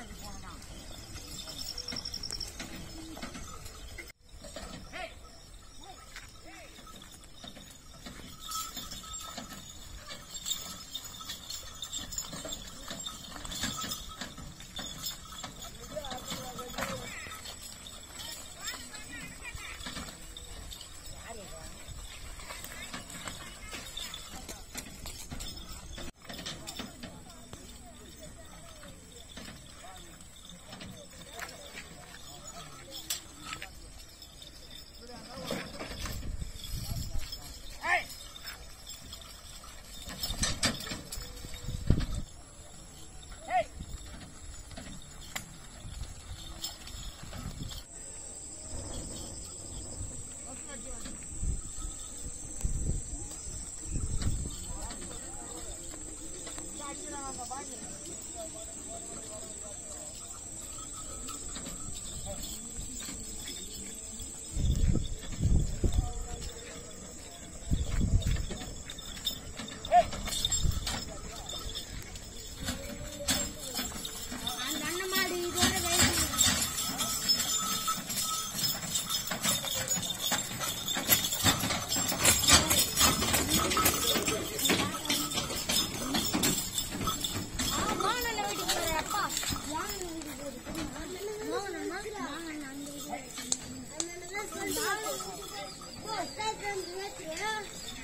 everybody. bao nhiêu 我在跟别人。